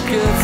good.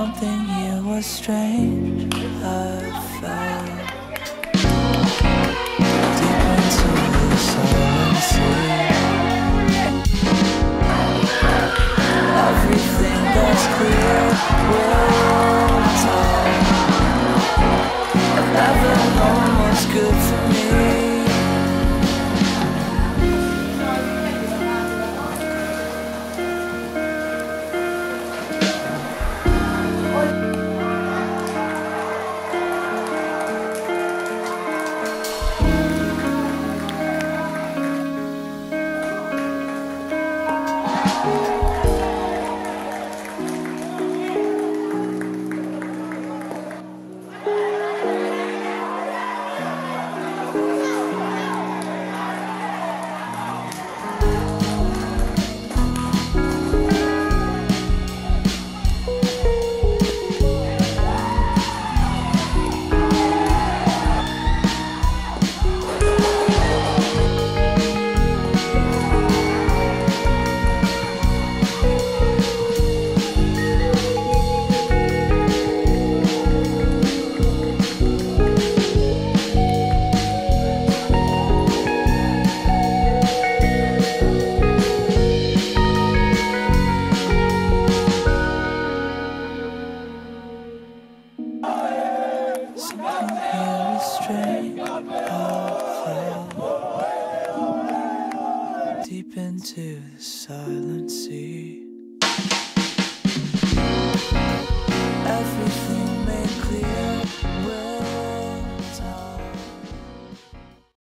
something here was strange. I felt. Deep into the silent sea.